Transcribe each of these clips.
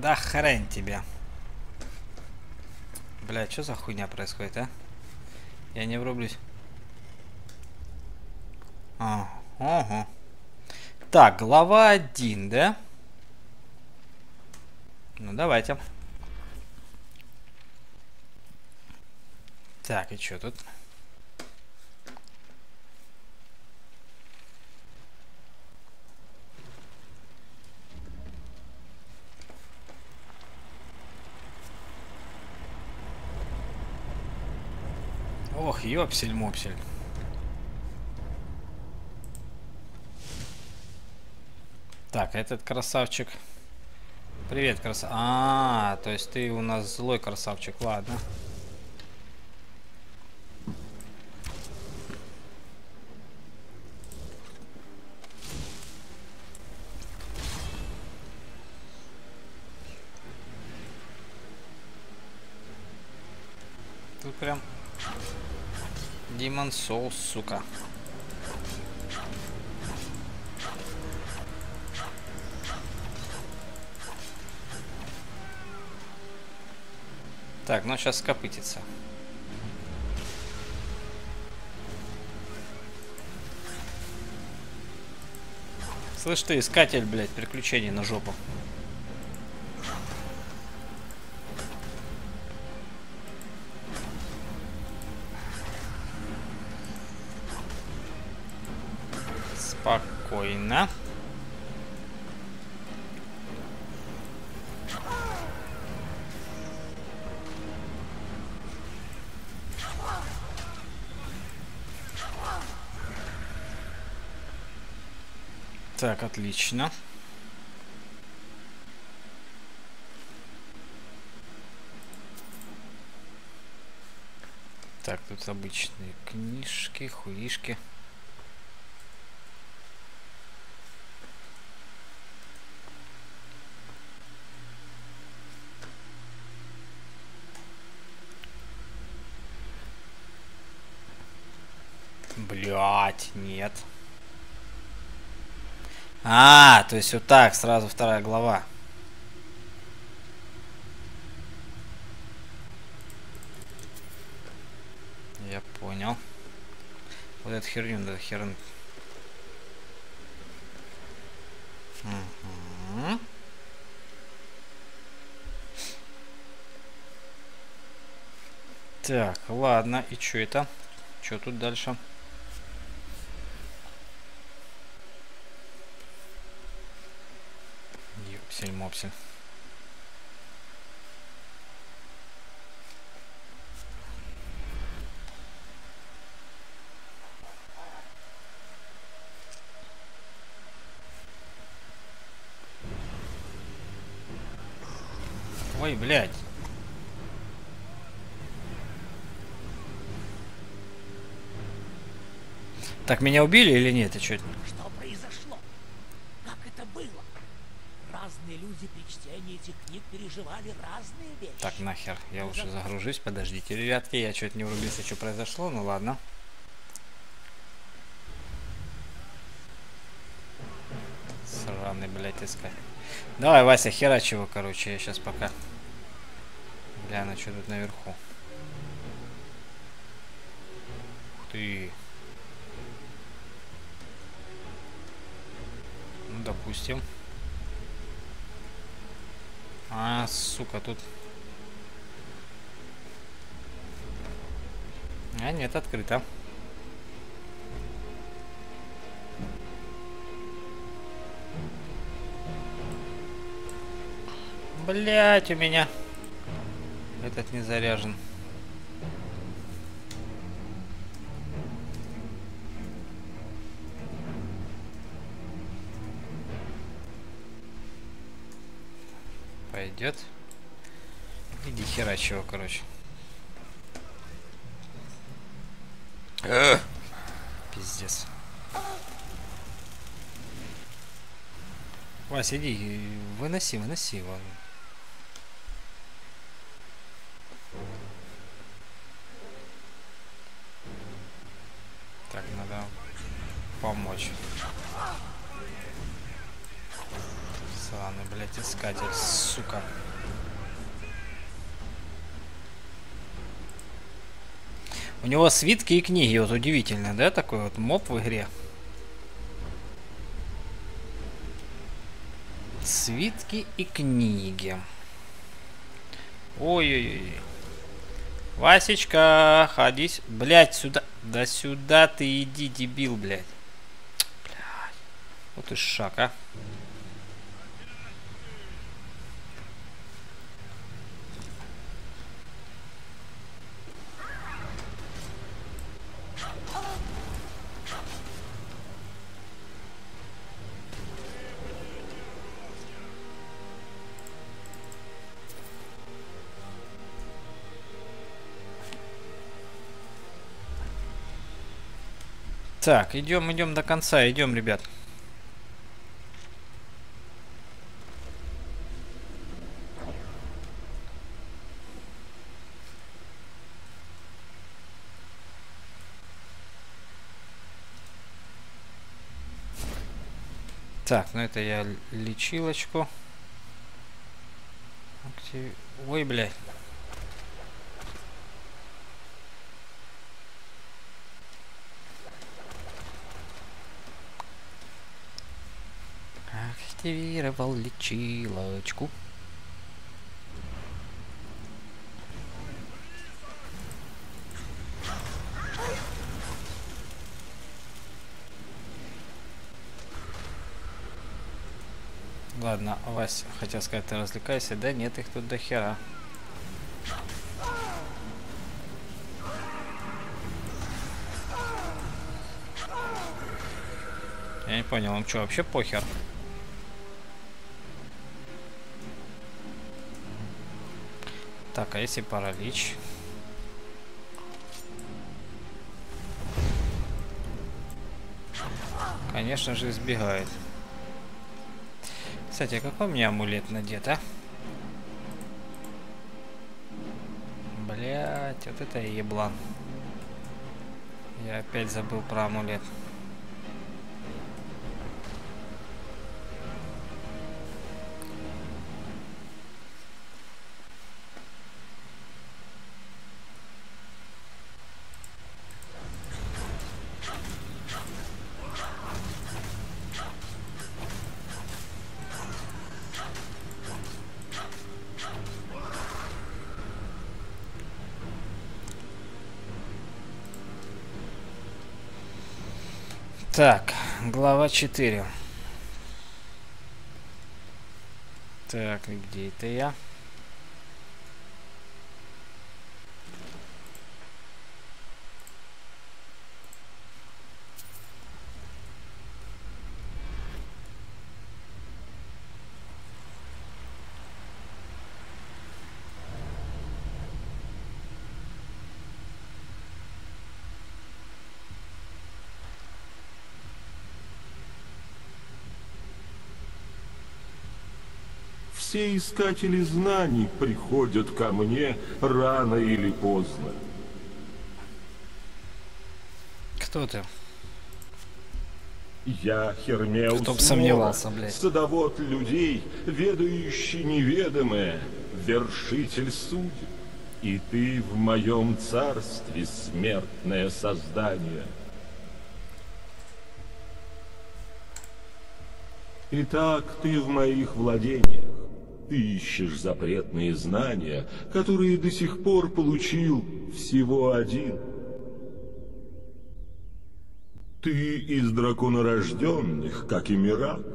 Да хрен тебе. Бля, что за хуйня происходит, а? Я не врублюсь. А, ага. Так, глава 1, да? Ну, давайте. Так, и что тут? Ёпсель-мопсель. Так, этот красавчик. Привет, красавчик. А, то есть ты у нас злой красавчик, ладно прям Демон Соус, сука. Так, ну сейчас скопытится. Слышь ты, искатель, блядь, приключений на жопу. Спокойно. Так, отлично. Так, тут обычные книжки, хуишки. Блять, нет. А, то есть вот так, сразу вторая глава. Я понял. Вот эту херню надо херн. Угу. Так, ладно, и что это? Что тут дальше? Ёпсель-мопсель. Ой, блядь. Так, меня убили или нет? Это что? Что произошло? Как это было? Разные чтении этих книг переживали разные вещи. Так, нахер. Я лучше загружусь. Подождите, ребятки. Я что-то не врубился, что произошло. Ну ладно. Сраный, блядь, искать. Давай, Вася, херач его, короче. Я сейчас пока гляну, что тут наверху. Ух ты. Ну, допустим. А, сука, тут... А, нет, открыто. Блять, у меня этот не заряжен. Пойдет. Иди херач его, короче. Э! Пиздец. Вась, иди, выноси, выноси его. Блядь, искатель, сука. У него свитки и книги, вот удивительно, да, такой вот моб в игре. Свитки и книги. Ой-ой-ой. Васечка, ходи, блядь, сюда. Да сюда ты иди, дебил, блядь. Блядь. Вот и шаг, а. Так, идем, идем до конца, идем, ребят. Так, ну это я лечилочку. Ой, блядь. Активировал лечилочку. Ладно, Вась, хотел сказать, ты развлекайся. Да нет, их тут до хера. Я не понял, им что, вообще похер? Так, а если паралич? Конечно же, избегает. Кстати, а какой у меня амулет надет, а? Блять, вот это еблан. Я опять забыл про амулет. Так, глава 4. Так, где это я? Все искатели знаний приходят ко мне рано или поздно. Кто ты? Я Хермеус Кто б Мора, сомневался, блядь. садовод людей, ведающий неведомое, вершитель судеб. И ты в моем царстве, смертное создание. Итак, ты в моих владениях. Ты ищешь запретные знания, которые до сих пор получил всего один. Ты из драконорожденных, как и Мирак,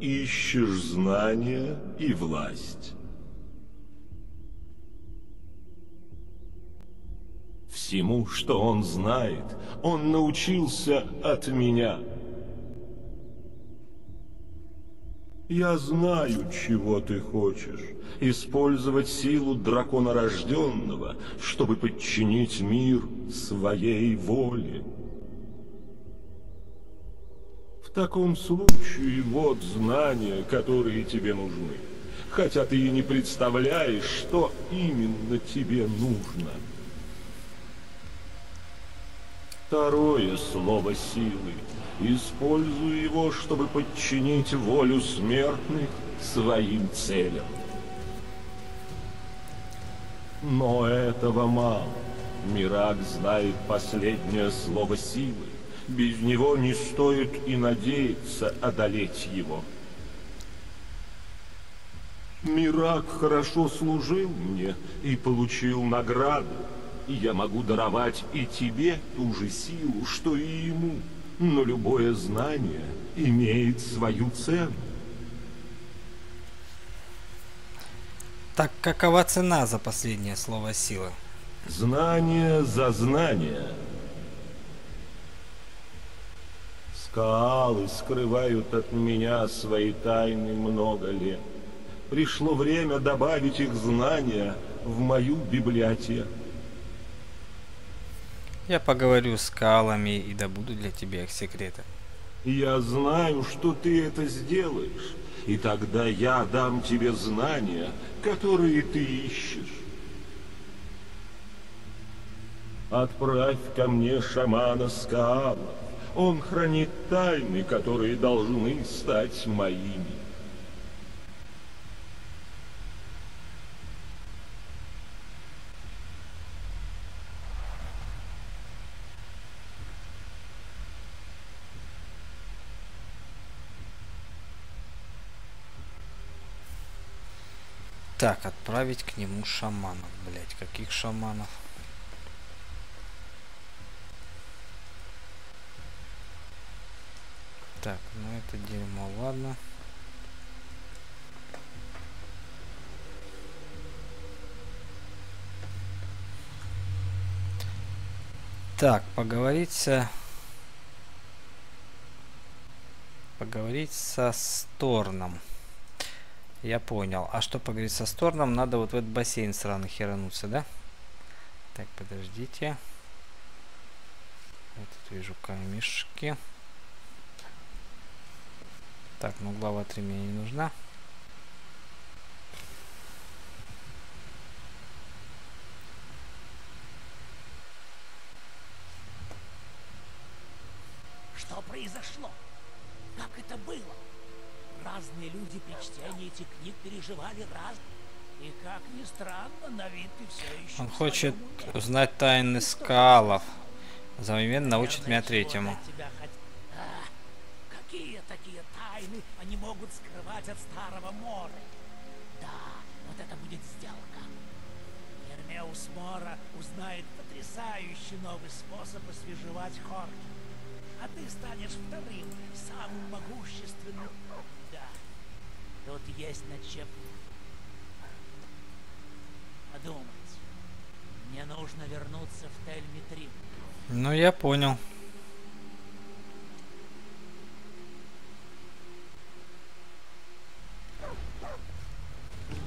ищешь знания и власть. Всему, что он знает, он научился от меня. Я знаю, чего ты хочешь. Использовать силу дракона рожденного, чтобы подчинить мир своей воле. В таком случае вот знания, которые тебе нужны. Хотя ты и не представляешь, что именно тебе нужно. Второе слово силы. Используй его, чтобы подчинить волю смертных своим целям. Но этого мало. Мирак знает последнее слово силы. Без него не стоит и надеяться одолеть его. Мирак хорошо служил мне и получил награду. И я могу даровать и тебе ту же силу, что и ему. Но любое знание имеет свою цену. Так какова цена за последнее слово силы? Знание за знание. Скалы скрывают от меня свои тайны много лет. Пришло время добавить их знания в мою библиотеку. Я поговорю с скалами и добуду для тебя их секреты. Я знаю, что ты это сделаешь, и тогда я дам тебе знания, которые ты ищешь. Отправь ко мне шамана Скаала. Он хранит тайны, которые должны стать моими. Так, отправить к нему шаманов. Блять, каких шаманов? Так, ну это дерьмо, ладно. Так, поговорить со... Поговорить со Сторном. Я понял. А что поговорить со Сторном? Надо вот в этот бассейн сраный херануться, да? Так, подождите. Я тут вижу камешки. Так, ну глава 3 мне не нужна. Книг переживали раз. И как ни странно, на вид ты все еще Он хочет узнать тайны скалов. Взамен научит меня третьему. А, какие такие тайны они могут скрывать от старого Мора? Да, вот это будет сделка. Гермеус Мора узнает потрясающий новый способ освежевать хорки. А ты станешь вторым, самым могущественным. Тут есть над чем подумать. Мне нужно вернуться в Тельмитрин. Ну, я понял.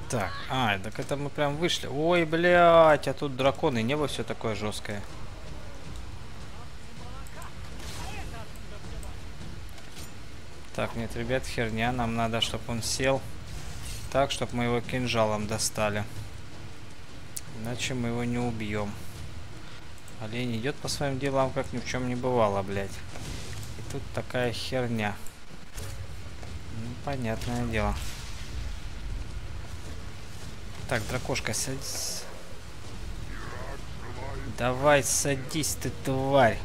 Так, а, так это мы прям вышли. Ой, блядь, а тут драконы, небо все такое жесткое. Так, нет, ребят, херня. Нам надо, чтобы он сел так, чтобы мы его кинжалом достали. Иначе мы его не убьем. Олень идет по своим делам, как ни в чем не бывало, блядь. И тут такая херня. Ну, понятное дело. Так, дракошка, садись. Давай, садись ты, тварь.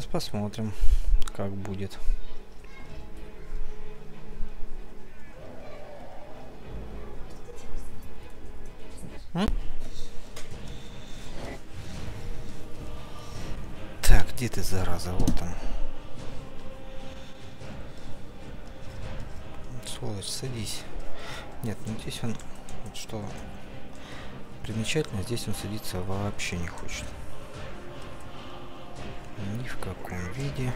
Сейчас посмотрим, как будет. М? Так, где ты, зараза? Вот он. сволочь, садись. Нет, ну здесь он... Вот что примечательно, здесь он садиться вообще не хочет. Ни в каком виде.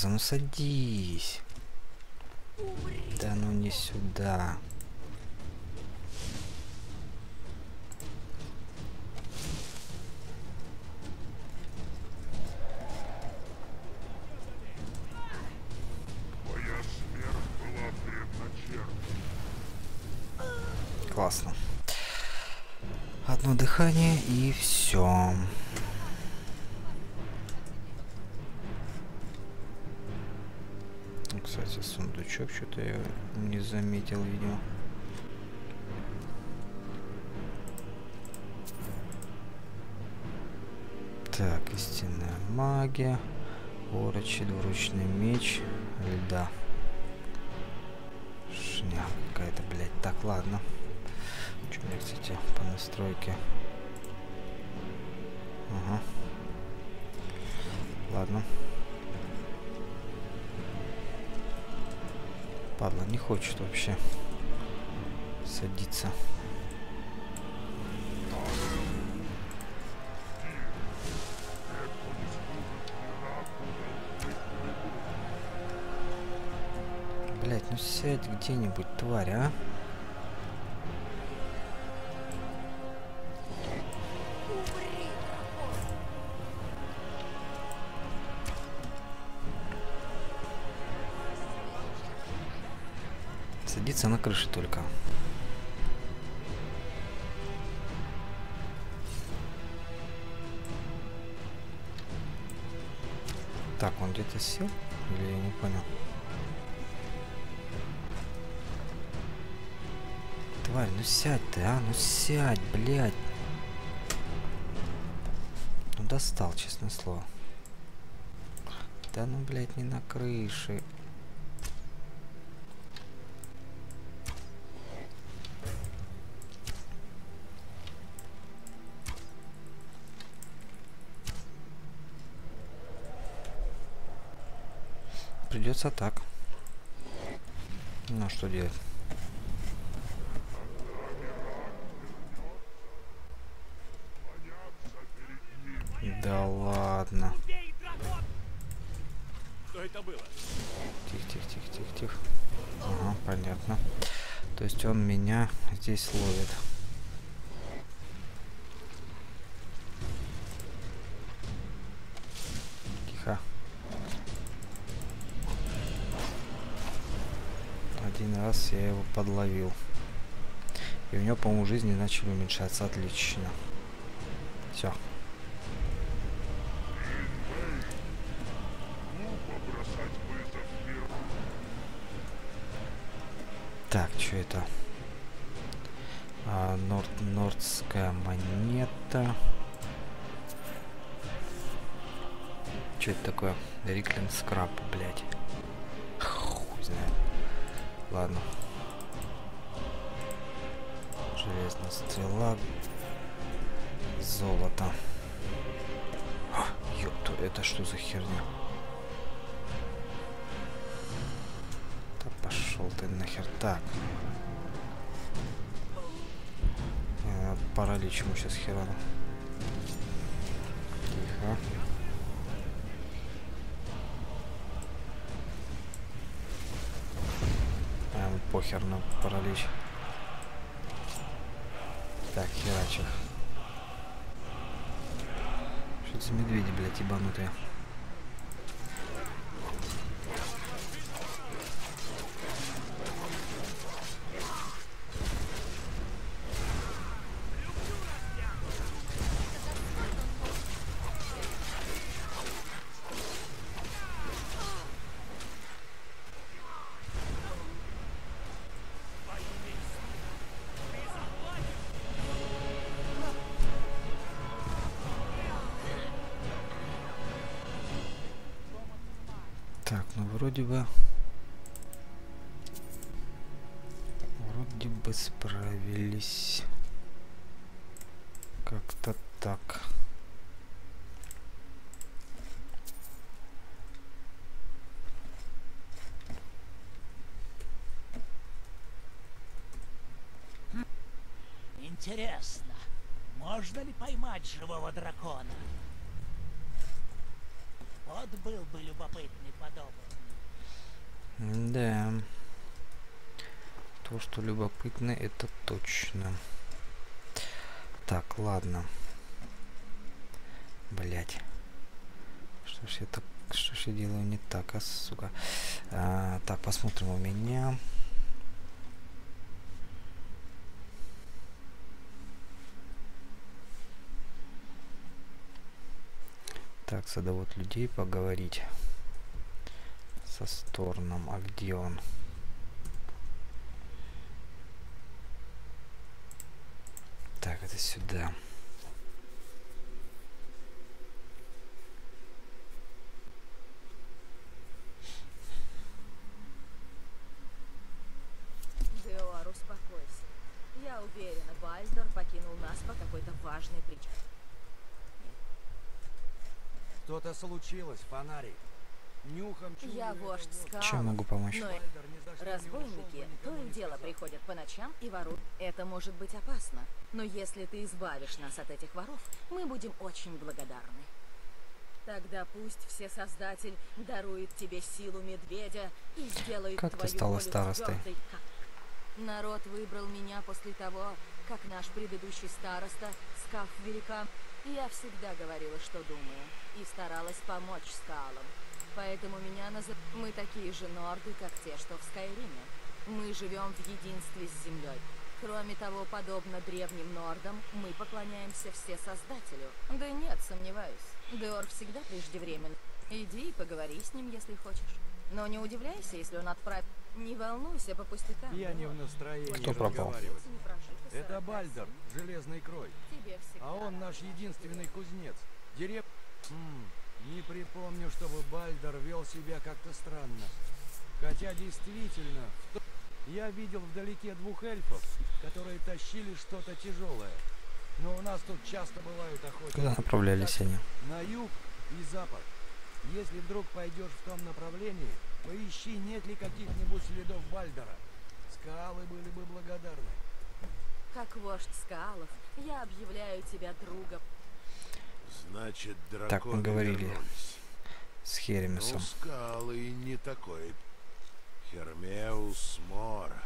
Тараза, ну садись. Да ну не сюда. Классно. Одно дыхание и все. Сундучок что-то я не заметил, видимо. Так, истинная магия. Орочи, двуручный меч. Льда. Шня какая-то, блядь. Так, ладно. Что у кстати, по настройке? Падла не хочет вообще садиться. Блять, ну сядь где-нибудь, тварь, а? Садится на крыше только. Так, он где-то сел? Или я не понял? Тварь, ну сядь ты, а? Ну сядь, блядь. Ну достал, честное слово. Да ну, блядь, не на крыше. Придется так. Ну, а что делать? Да ладно. Что это было? Тихо, тихо, тихо, тихо, тихо. Ага, понятно. То есть он меня здесь ловит. Подловил. И у него, по-моему, жизни начали уменьшаться. Отлично. Все. Так, что это? А, норд, нордская монета. Что это такое? Риклин скраб, блядь. Хуй знает. Ладно. Железная стрела. Золото. А, Ёпту, это что за херня? Да пошел ты нахер. Так. Э, Паралич ему сейчас херану. Тихо. Эм, похер на паралич. Так, херачик. Что это за медведи, блядь, ебанутые? Вроде бы... Вроде бы справились. Как-то так. Интересно, можно ли поймать живого дракона? Вот был бы любопытный подобный. Да. То, что любопытно, это точно. Так, ладно. Блять. Что ж я так... Что ж я делаю не так, а, сука. А, так, посмотрим у меня. Так, садовод людей поговорить со Сторном. А где он? Так, это сюда. Деор, успокойся. Я уверена, Бальдор покинул нас по какой-то важной причине. Что-то случилось, фонарик. Я вождь скал. Чем могу помочь? Но разбойники то и дело приходят по ночам и воруют. Это может быть опасно. Но если ты избавишь нас от этих воров, мы будем очень благодарны. Тогда пусть все Создатель дарует тебе силу медведя и сделает Как ты твою стала волю старостой? твёрдой, как- Народ выбрал меня после того, как наш предыдущий староста, Скаф Великан, я всегда говорила, что думаю, и старалась помочь скалам. Поэтому меня называют... Мы такие же норды, как те, что в Скайриме. Мы живем в единстве с землей. Кроме того, подобно древним нордам, мы поклоняемся все Создателю. Да нет, сомневаюсь. Деор всегда преждевременен. Иди и поговори с ним, если хочешь. Но не удивляйся, если он отправит... Не волнуйся по пустякам. Я не в настроении Кто пропал? Это 45 Бальдер, железный крой. Тебе всегда А он наш единственный кузнец. Дерев... М, не припомню, чтобы Бальдер вел себя как-то странно. Хотя действительно, я видел вдалеке двух эльфов, которые тащили что-то тяжелое. Но у нас тут часто бывают охотники. Куда направлялись Так, они? На юг и запад. Если вдруг пойдешь в том направлении, поищи, нет ли каких-нибудь следов Бальдера. Скалы были бы благодарны. Как вождь скалов, я объявляю тебя другом. Значит, Так мы говорили. вернулись. С Ну, Херемесом. скалы и не такой. Хермеус Мора.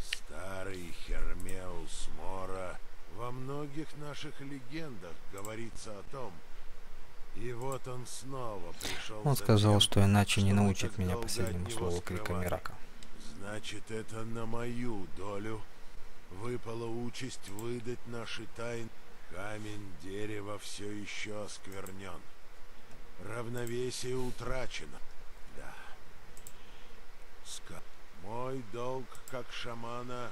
Старый Хермеус Мора. Во многих наших легендах говорится о том, и вот он снова пришел Он за сказал, тем, что иначе не что научит меня последнему слову крика. Мирака. Значит, это на мою долю выпала участь выдать наши тайны. Камень дерева все еще осквернен. Равновесие утрачено. Да. Ска... Мой долг как шамана,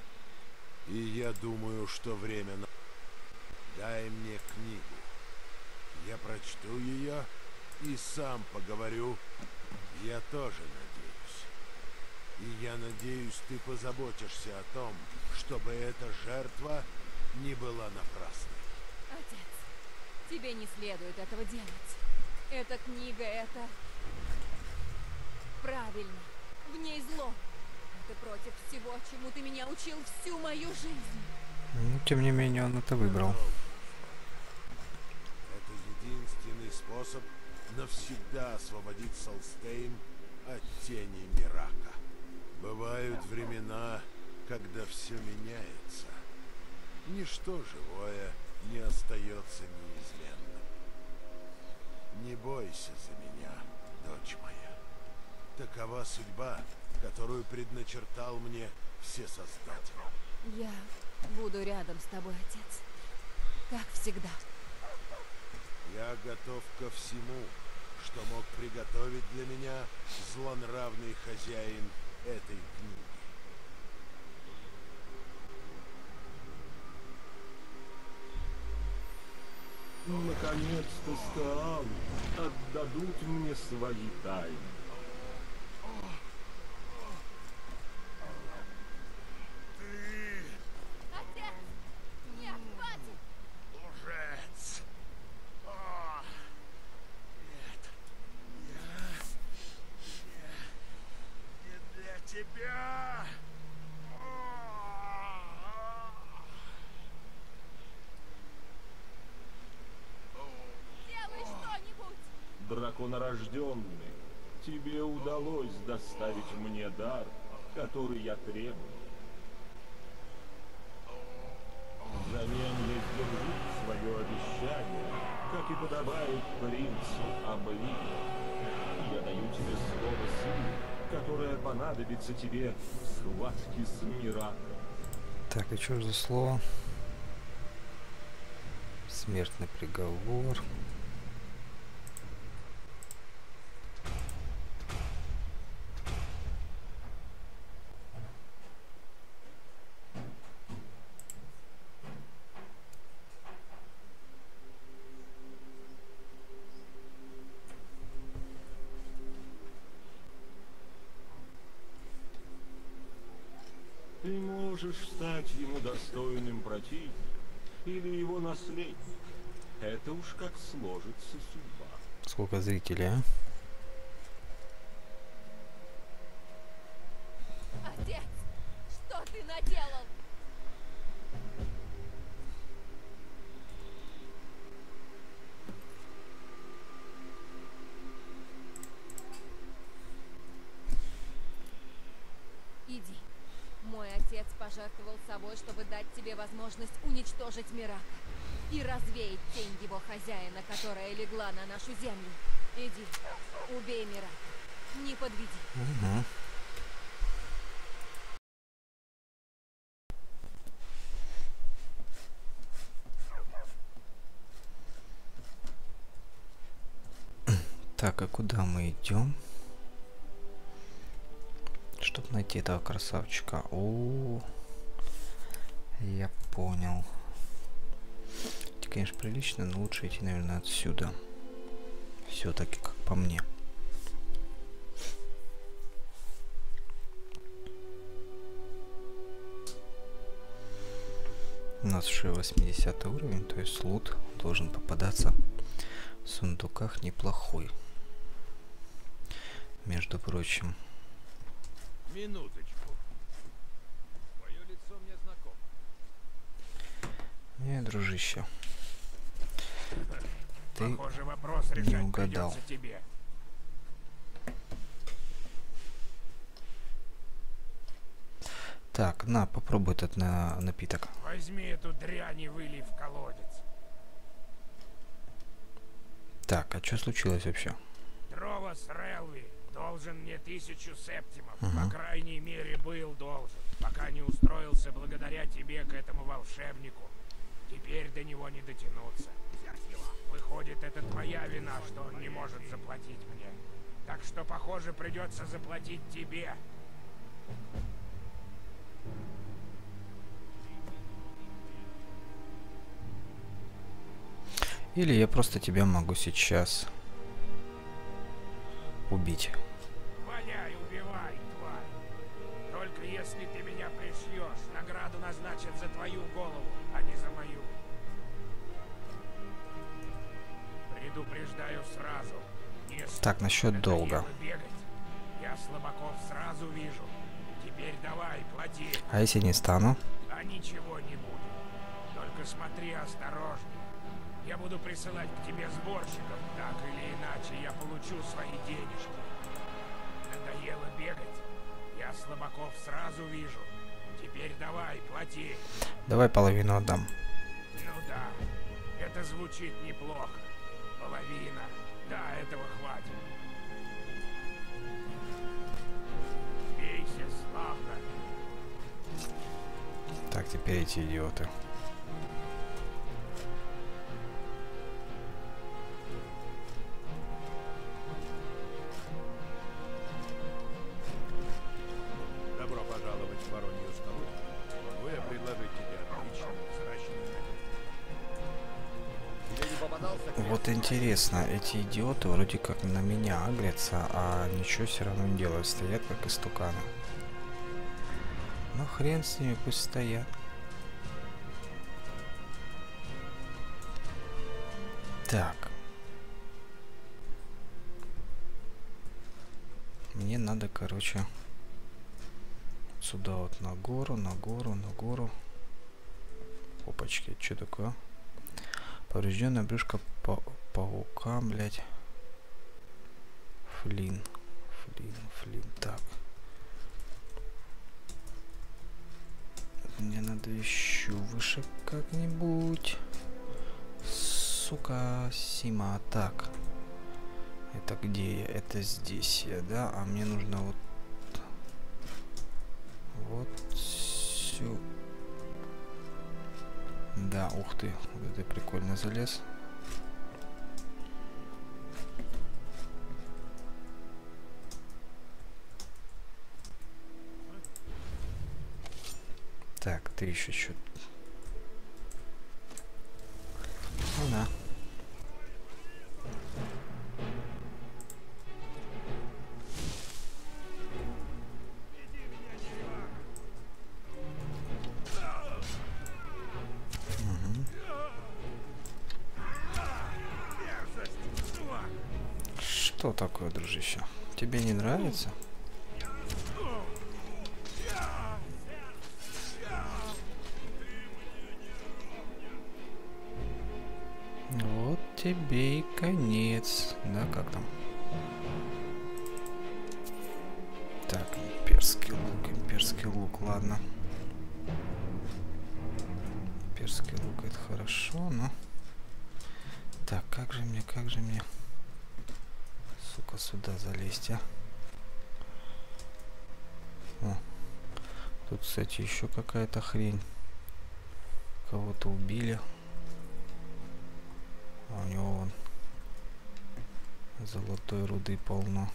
и я думаю, что время на... Дай мне книгу. Я прочту ее и сам поговорю. Я тоже надеюсь. И я надеюсь, ты позаботишься о том, чтобы эта жертва не была напрасной. Тебе не следует этого делать. Эта книга, это... Правильно. В ней зло. Это против всего, чему ты меня учил всю мою жизнь. Ну, тем не менее, он это выбрал. Это единственный способ навсегда освободить Солстейн от тени Мирака. Бывают времена, когда все меняется. Ничто живое не остается. Не бойся за меня, дочь моя. Такова судьба, которую предначертал мне Всесоздатель. Я буду рядом с тобой, отец. Как всегда. Я готов ко всему, что мог приготовить для меня злонравный хозяин этой книги. Наконец-то Скаал отдадут мне свои тайны. Отец! Нет, хватит! Лжец! О, нет, я не, не для тебя! Делай что-нибудь! Драконорожденный, тебе удалось доставить мне дар, который я требую. Взамен я сдержу свое обещание, как и подобает принцу Обливия. Я даю тебе слово силы, которое понадобится тебе в схватке с Мираком. Так, и что за слово? Смертный приговор. Ты можешь стать ему достойным противником или его наследником. Это уж как сложится судьба. Сколько зрителей, а? Возможность уничтожить Мирака и развеять тень его хозяина, которая легла на нашу землю. Иди, убей Мирака. Не подведи. Угу. Так, а куда мы идем? Чтобы найти этого красавчика. О, я понял. Это, конечно, прилично, но лучше идти, наверное, отсюда. Все-таки, как по мне. У нас уже 80 уровень, то есть лут должен попадаться в сундуках неплохой. Между прочим. Минуточку. Не, дружище. Ты Похоже, вопрос не угадал. тебе. Так, на, попробуй этот на, напиток. Возьми эту дрянь и вылей в колодец. Так, а что случилось вообще? Тровос Релви должен мне тысячу септимов. По крайней мере, был должен. Пока не устроился благодаря тебе к этому волшебнику. Теперь до него не дотянуться. Выходит, это твоя вина, что он не может заплатить мне. Так что, похоже, придется заплатить тебе. Или я просто тебя могу сейчас убить. Так, насчет долга. Я слабаков сразу вижу. Теперь давай, плати, А если не стану? а ничего не будет. Только смотри осторожнее. Я буду присылать к тебе сборщиков. Так или иначе я получу свои денежки. Надоело бегать. Я слабаков сразу вижу. Теперь давай, плати. Давай половину отдам. Ну да, это звучит неплохо. Половина. Да, этого хватит. Бейся, славно. Так, теперь эти идиоты. Интересно, эти идиоты вроде как на меня агрятся, а ничего все равно не делают. Стоят как истуканы. Ну хрен с ними, пусть стоят. Так. Мне надо, короче, сюда вот на гору, на гору, на гору. Опачки, что такое? Поврежденная брюшка па- паука, блядь. Флин. Флин, флин. Так. Мне надо еще выше как-нибудь. Сука, Сима. Так. Это где я? Это здесь я, да? А мне нужно вот... Вот сю... Да, ух ты. Вот это прикольно залез. Ты еще что? Залезть, а? О, тут, кстати, еще какая-то хрень. Кого-то убили. А у него вон золотой руды полно.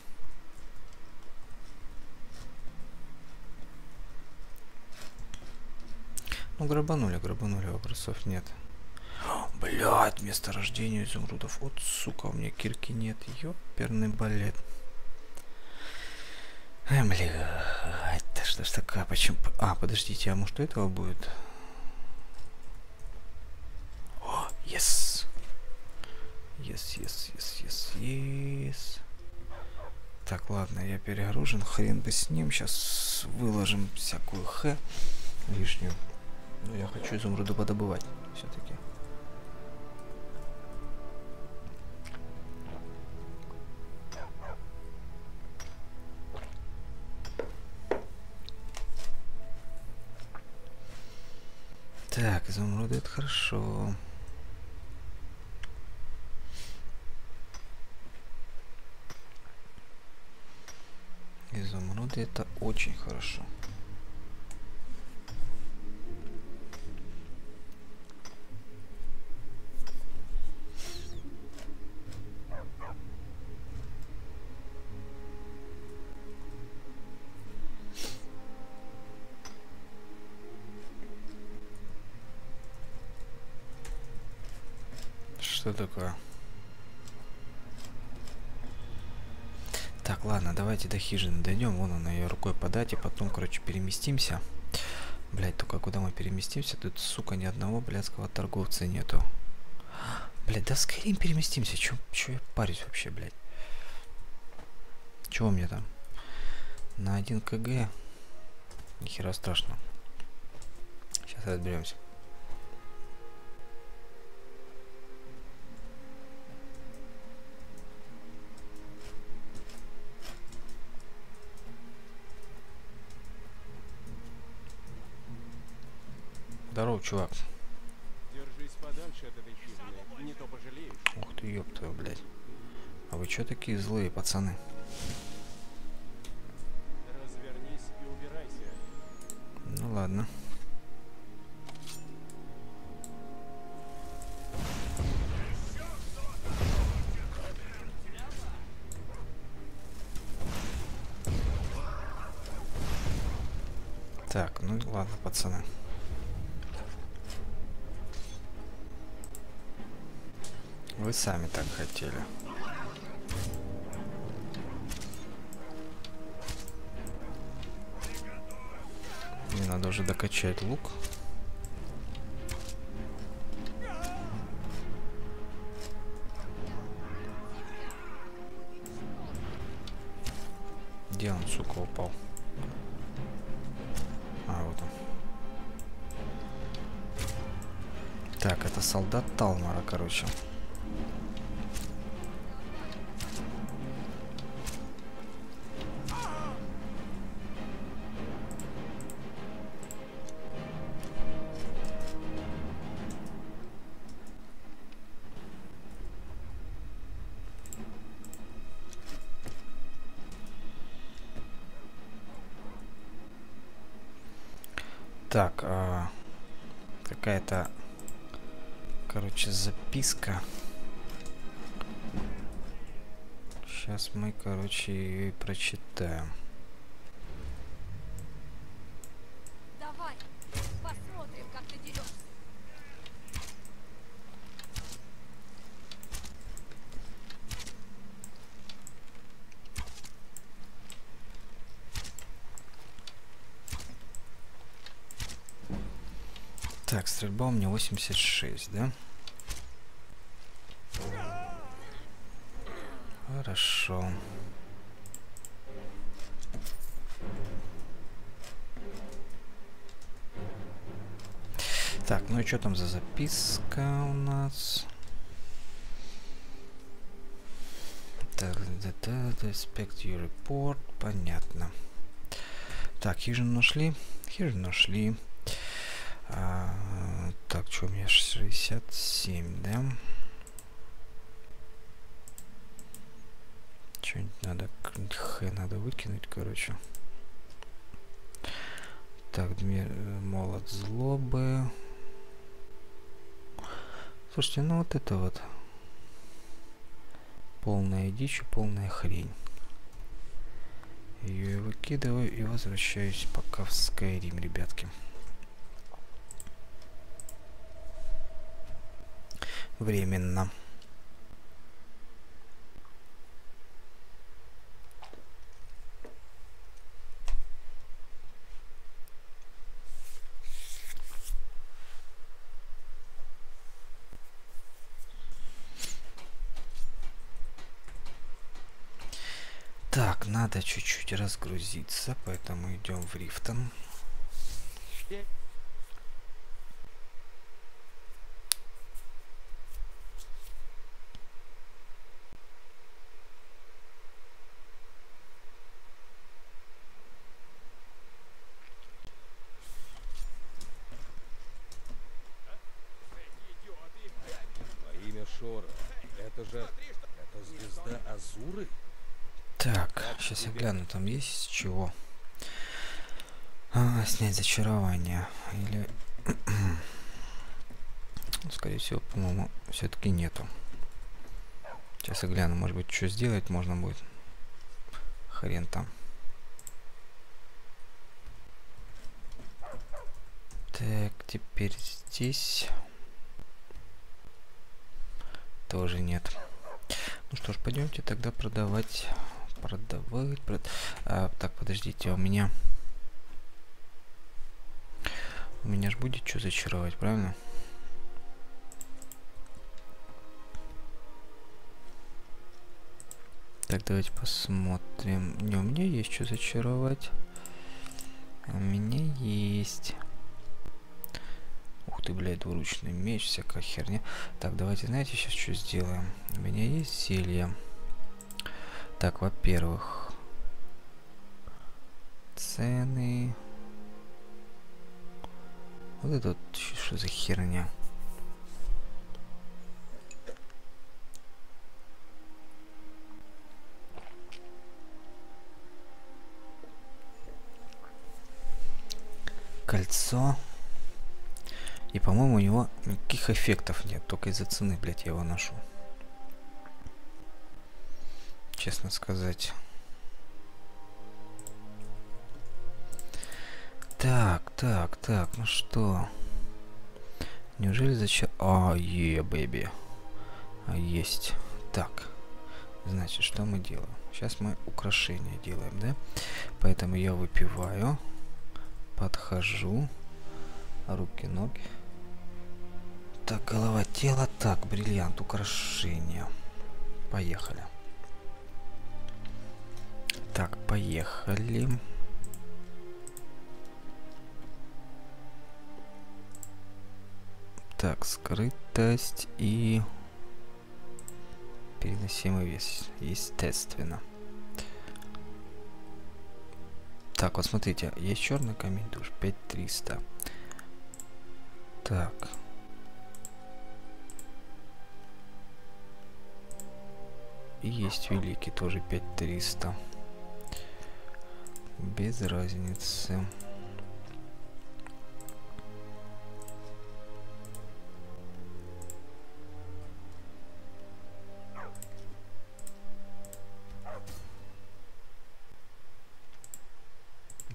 Ну, грабанули, грабанули, вопросов нет. Блять, месторождение изумрудов. Вот, сука, у меня кирки нет. Ёперный балет. Ай, блядь, да что ж такое, почему... А, подождите, а может у этого будет? О, yes. Yes, yes, yes, yes, yes. Так, ладно, я перегружен, хрен бы с ним. Сейчас выложим всякую х лишнюю. Но я хочу изумруды подобывать все-таки. Изумруды это хорошо. Изумруды это очень хорошо. Хижины дойдем. Вон она ее рукой подать, и потом, короче, переместимся. Блять, только куда мы переместимся? Тут, сука, ни одного блядского торговца нету. Блять, да скорее переместимся. Чё, чё я парюсь вообще, блядь? Чего мне там? На 1 кг? Нихера страшно. Сейчас разберемся. Здорово, чувак. Держись подальше от этой хижины, не то пожалеешь. Ух ты, ёпта, блядь. А вы чё такие злые, пацаны? Развернись и убирайся. Ну ладно. Так, ну ладно, пацаны. Вы сами так хотели. Мне надо уже докачать лук. Где записка. Сейчас мы, короче, ее и прочитаем. Давай, посмотрим, как ты дерешься. Так, стрельба у меня 86, да? Хорошо. Так, ну и что там за записка у нас? Так, да, да, да, expect your report, понятно. Так, хижину нашли? Хижину нашли. А, так, что у меня 67, да? Что-нибудь надо, х надо выкинуть, короче. Так, э, молот злобы. Слушайте, ну вот это вот полная дичь, и полная хрень. Ее выкидываю и возвращаюсь пока в Skyrim, ребятки. Временно. Так, надо чуть-чуть разгрузиться, поэтому идем в Рифтон. Во имя Шора. Это же... Это звезда Азуры? Так, сейчас я гляну, там есть чего. А, снять зачарование. Или... Ну, Скорее всего, по-моему, все-таки нету. Сейчас я гляну, может быть, что сделать можно будет. Хрен там. Так, теперь здесь. Тоже нет. Ну что ж, пойдемте тогда продавать. Продавать. Прод... А, так, подождите, а у меня... У меня ж будет что зачаровать, правильно? Так, давайте посмотрим. Не, у меня есть что зачаровать. У меня есть. Ух ты, блядь, двуручный меч, всякая херня. Так, давайте, знаете, сейчас что сделаем? У меня есть зелье. Так, во-первых, цены. Вот это вот что за херня? Кольцо. И, по-моему, у него никаких эффектов нет. Только из-за цены, блядь, я его ношу. Честно сказать. Так, так, так, ну что? Неужели зачем... А, е, бэби. А, есть. Так. Значит, что мы делаем? Сейчас мы украшения делаем, да? Поэтому я выпиваю. Подхожу. Руки, ноги. Так, голова, тело. Так, бриллиант, украшения. Поехали. Так, поехали. Так, скрытость и переносимый вес, естественно. Так, вот смотрите, есть черный камень душ, 5300. Так. И есть великий, тоже 5300. Без разницы.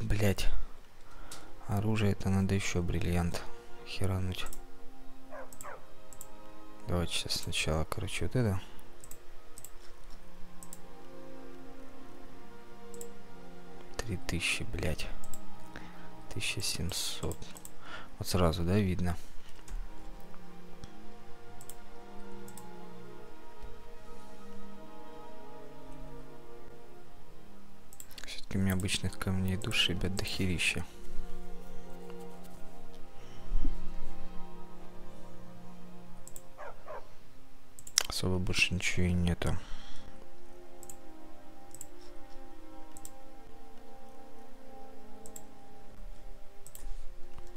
Блять. Оружие это надо еще бриллиант херануть. Давайте сейчас сначала, короче, вот это. Три тысячи, блять. Тысяча семьсот. Вот сразу, да, видно. Все-таки меня обычных камней души, ребят, дохерища. Особо больше ничего и нету.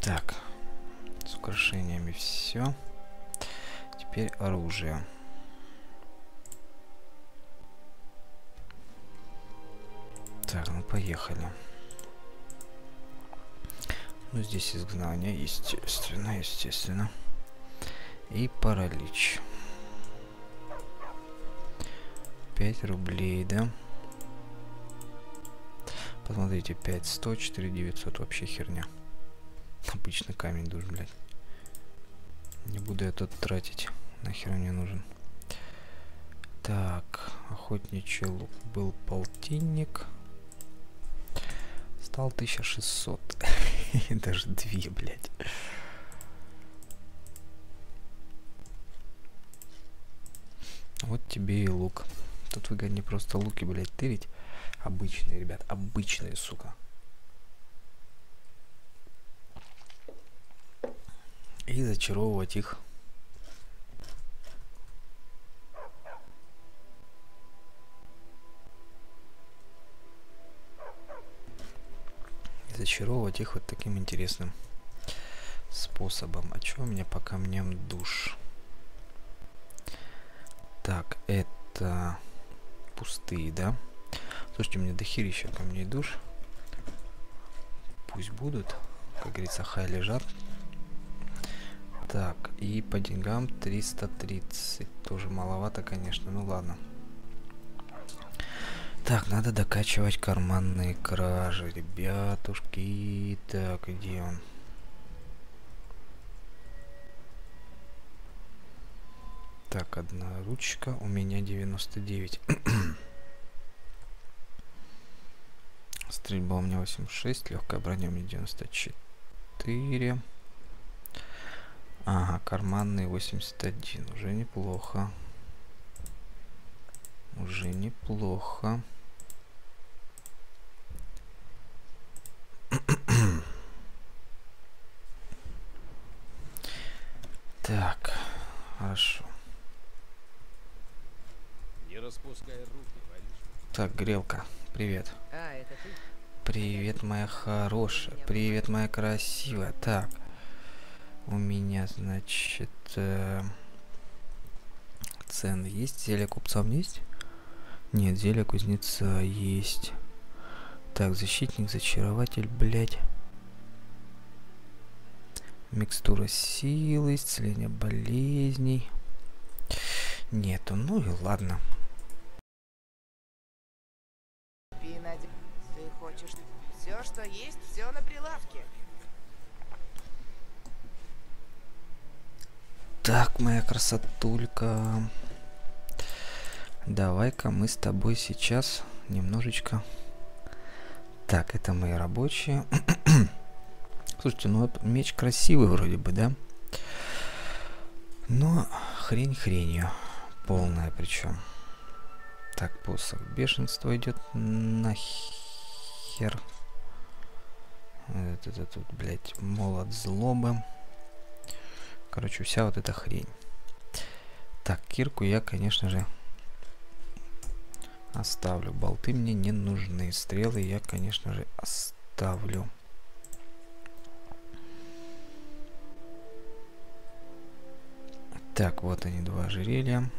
Так, с украшениями все. Теперь оружие. Так, ну поехали. Ну здесь изгнание, естественно, естественно. И паралич. 5 рублей, да? Посмотрите, 5, 100, 4, 900, вообще херня. Обычный камень душ, блядь. Не буду я тут тратить. Нахер мне нужен. Так, охотничий лук был полтинник. Стал 1600. Даже две, блядь. Вот тебе и лук. Тут выгоднее просто луки, блядь, тырить. Обычные, ребят, обычные, сука. И зачаровывать их. зачаровывать их вот таким интересным способом. А что у меня по камням душ? Так, это пустые, да? Слушайте, у меня дохерища камней душ. Пусть будут. Как говорится, хай лежат. Так, и по деньгам 330. Тоже маловато, конечно. Ну ладно. Так, надо докачивать карманные кражи, ребятушки. Так, где он? Так, одна ручка, у меня 99. Стрельба у меня 86, легкая броня у меня 94. Ага, карманный 81, уже неплохо. Уже неплохо. так, хорошо. Не распускай руки. Так, Грелка, привет. А, это ты? Привет, моя хорошая. Привет, моя красивая. Так, у меня, значит, э, цены есть. Зелье купцов есть? Нет, зелье кузнеца есть. Так, защитник, зачарователь, блядь. Микстура силы, исцеление болезней. Нету, ну и ладно. Ты хочешь все, что есть, все на прилавке. Так, моя красотулька. Давай-ка мы с тобой сейчас немножечко... Так, это мои рабочие. Слушайте, ну вот меч красивый вроде бы, да? Но хрень хренью. Полная причем. Так, посох бешенства идет нахер. Это, это тут, блядь, молот злобы. Короче, вся вот эта хрень. Так, кирку я, конечно же, оставлю. Болты мне не нужны. Стрелы я, конечно же, оставлю. Так, вот они, два ожерелья.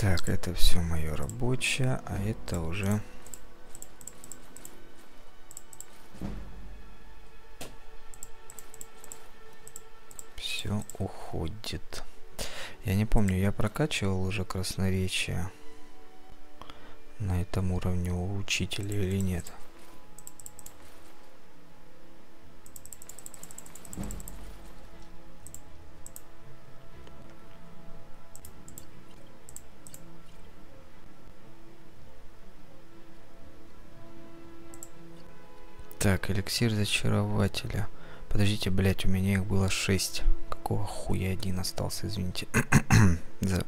Так, это все мое рабочее, а это уже... Все уходит. Я не помню, я прокачивал уже красноречие на этом уровне у учителя или нет. Так, эликсир зачарователя. Подождите, блять, у меня их было 6. Какого хуя один остался, извините. За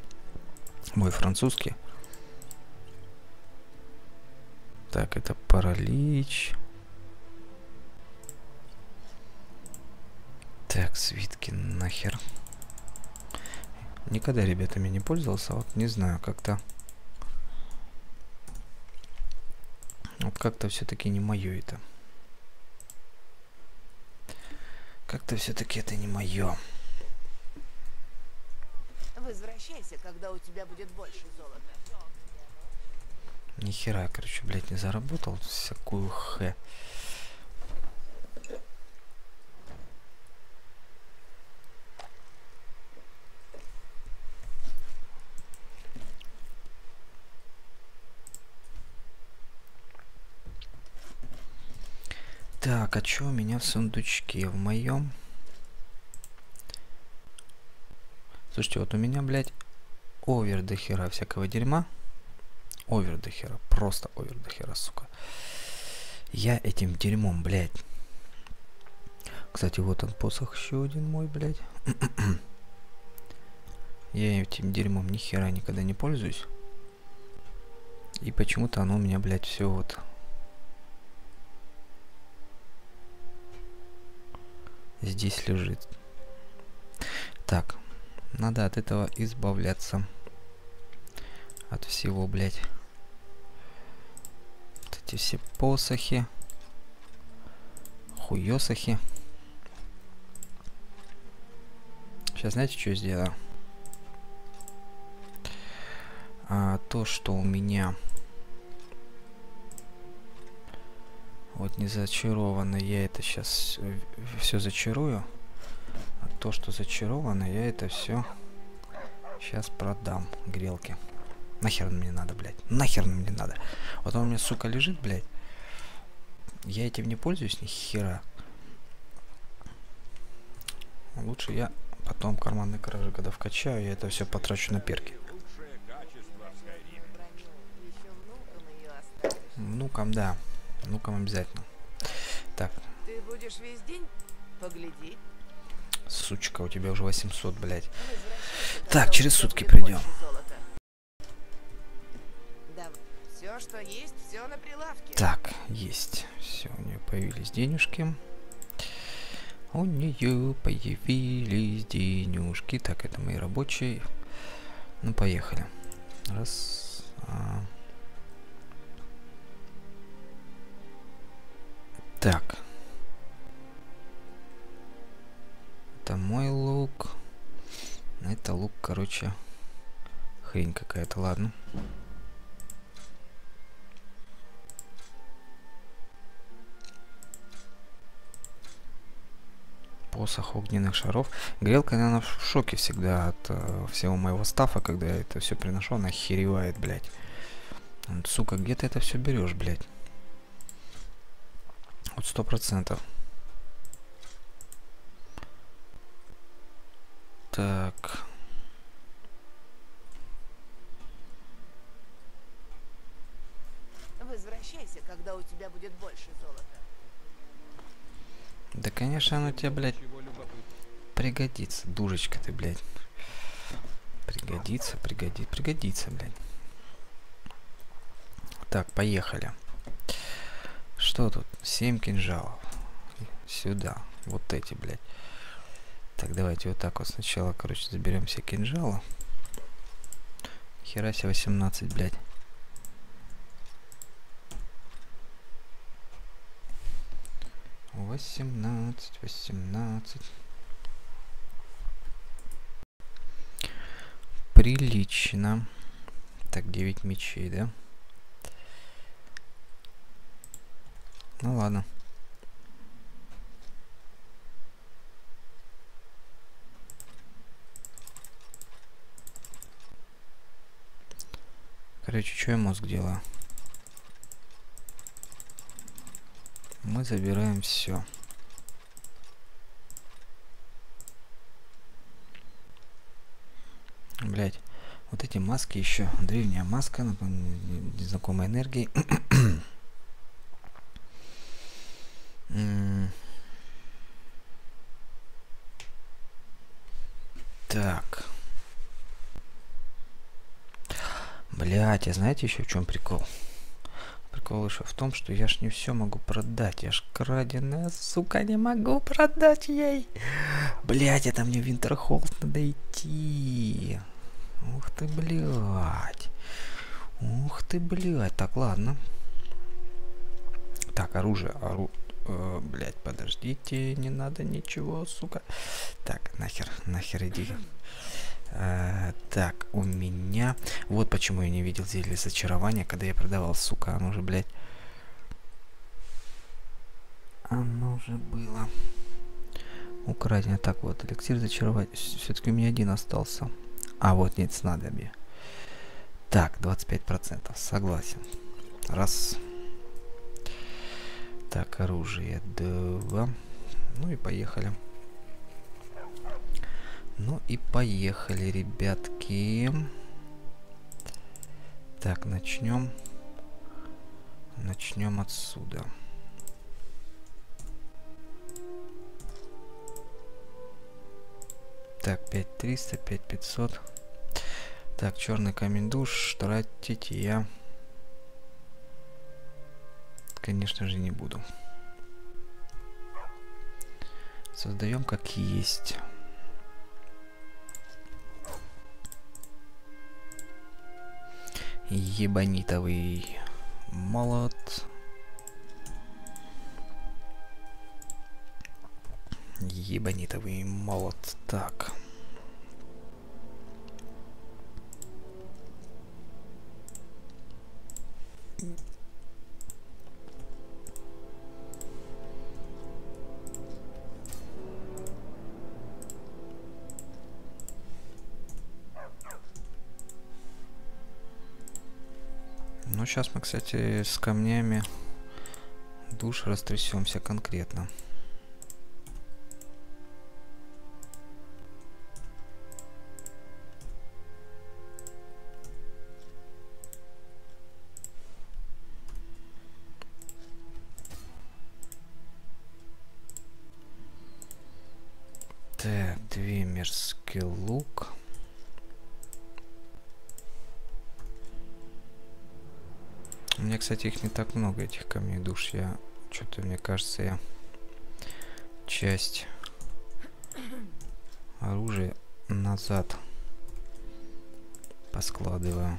мой французский. Так, это паралич. Так, свитки нахер. Никогда ребятами не пользовался, вот не знаю, как-то... Вот как-то все-таки не мое это. Как-то все-таки это не мое. Возвращайся, когда у тебя будет больше золота. Нихера, короче, блядь, не заработал всякую х. Так, а что у меня в сундучке? В моем? Слушайте, вот у меня, блядь, овер до хера всякого дерьма. Овер до хера. Просто овер до хера, сука. Я этим дерьмом, блядь. Кстати, вот он посох еще один мой, блядь. Я этим дерьмом ни хера никогда не пользуюсь. И почему-то оно у меня, блядь, все вот здесь лежит. Так, надо от этого избавляться. От всего, блядь. Вот эти все посохи. Хуёсохи. Сейчас знаете, что сделаю? А, то, что у меня вот не зачаровано, я это сейчас все зачарую. А то, что зачаровано, я это все сейчас продам грелки. Нахер мне надо, блядь? Нахер мне надо? Вот он у меня, сука, лежит, блядь. Я этим не пользуюсь ни хера. Лучше я потом карманные кражи, когда вкачаю, я это все потрачу на перки. Внукам, да. Внукам обязательно. Так, Ты будешь весь день? Погляди. сучка, у тебя уже 800, блядь. Так, через сутки придем. Все, что есть, все на прилавке. Так, есть. Все, у нее появились денежки. У нее появились денежки. Так, это мои рабочие. Ну, поехали. Раз. а. Так. Это мой лук. Это лук, короче, хрень какая-то, ладно. посох огненных шаров. Грелка, наверное, в шоке всегда от э, всего моего стафа, когда я это все приношу, она херевает, блядь. Сука, где ты это все берешь, блядь? Вот сто процентов. Так. Возвращайся, когда у тебя будет больше золота. Да, конечно, оно тебе, блядь, пригодится. Дурочка ты, блядь. Пригодится, пригодится, пригодится, блядь. Так, поехали. Что тут? Семь кинжалов. Сюда. Вот эти, блядь. Так, давайте вот так вот сначала, короче, заберем все кинжалы. Хера себе 18, блядь. Восемнадцать, восемнадцать. Прилично. Так, 9 мечей, да? Ну ладно. Короче, что я мозг делаю? Мы забираем все. Блять, вот эти маски еще. Древняя маска, незнакомой энергии. М. Так. А знаете еще в чем прикол? Прикол еще в том, что я ж не все могу продать. Я ж краденая, сука, не могу продать ей. Блять, это мне в Винтерхолд надо идти. Ух ты, блядь. Ух ты, блядь. Так, ладно. Так, оружие. Ору... Э, блядь, подождите. Не надо ничего, сука. Так, нахер, нахер иди. Э, так, у меня... Вот почему я не видел зелье зачарования, когда я продавал, сука. Оно же, блядь... Оно же было... Украдено. Так, вот, эликсир зачаровать. Все-таки у меня один остался. А, вот, нет, снадобье. Так, 25%. Согласен. Раз. Так, оружие. Два. Ну и поехали. Ну и поехали, ребятки. Так, начнем. Начнем отсюда. Так, 5300, 5500. Так, черный камень душ тратить я, конечно же, не буду. Создаем как есть. Ебанитовый молот. Ебанитовый молот. Так. Ну, сейчас мы, кстати, с камнями душ растрясемся конкретно. Кстати, их не так много, этих камней душ. Я что-то, мне кажется, я часть оружия назад поскладываю.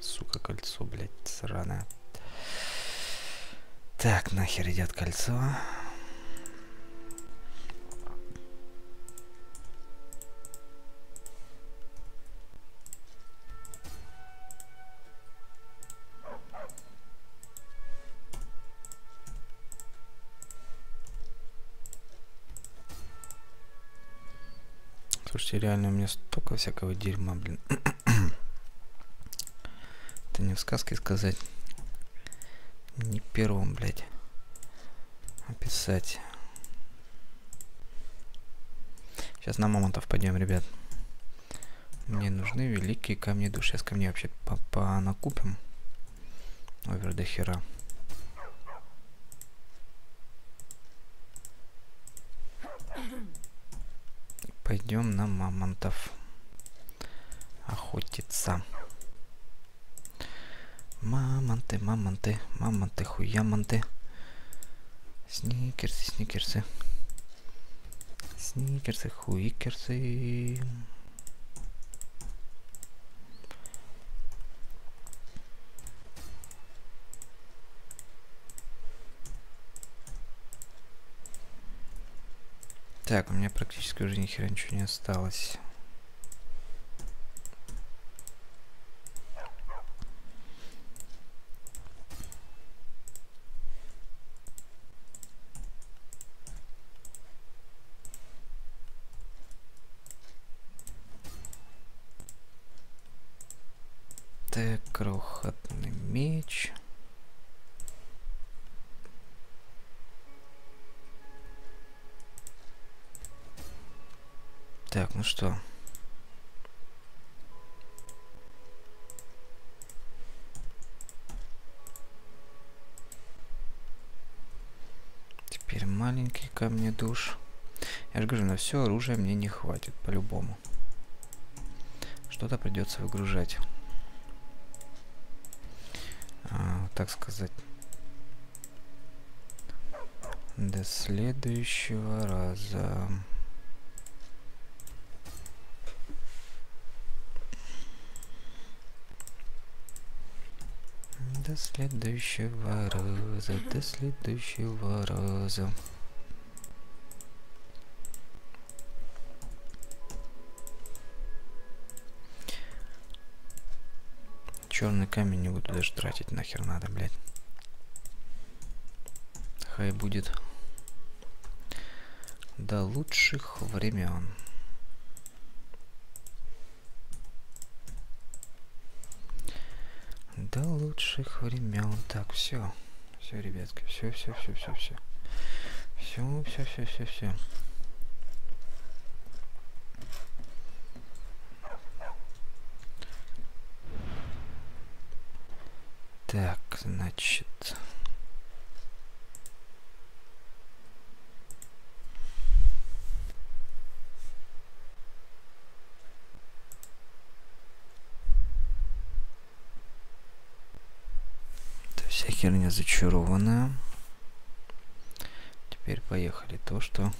Сука, кольцо, блядь, сраное. Так, нахер идет кольцо. Слушайте, реально у меня столько всякого дерьма, блин. Это не в сказке сказать. Не первым, блядь. Описать. Сейчас на мамонтов пойдем, ребят. Мне нужны великие камни души. Сейчас камни вообще по-накупим. Овер до хера. Пойдем на мамонтов охотиться. Мамонты, мамонты, мамонты, хуямонты. Сникерсы, сникерсы. Сникерсы, хуикерсы. Так, у меня практически уже ни хера ничего не осталось. Так, крохотный меч. Так, ну что. Теперь маленький камни душ. Я же говорю, на все оружие мне не хватит, по-любому. Что-то придется выгружать. А, так сказать. До следующего раза. До следующего раза, до следующего раза. Черный камень не буду даже тратить, нахер надо, блядь. Хай будет до лучших времен. До лучших времен. Так, все. Все, ребятки, все, все, все, все, все. Все, все, все, все, все. Так, значит... Это вся херня зачарованная. Теперь поехали. То, что...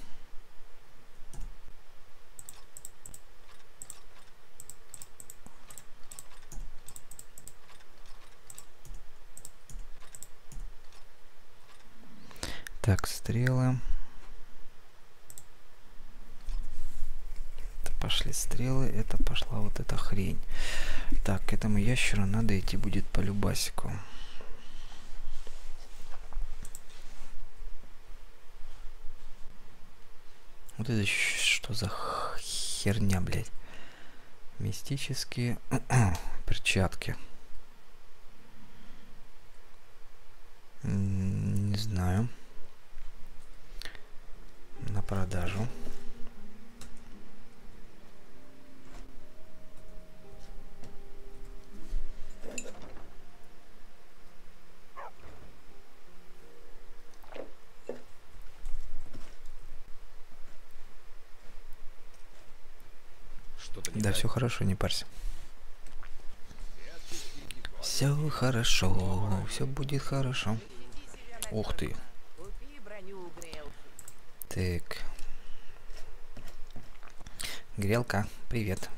Так, стрелы. Это пошли стрелы, это пошла вот эта хрень. Так, к этому ящеру надо идти будет по любасику. Вот это что за херня, блядь? Мистические перчатки. Не знаю. Продажу. Да, все хорошо, не парься. Все хорошо, все будет хорошо. Ух ты. Купи броню у грелки. Так. Грелка, привет.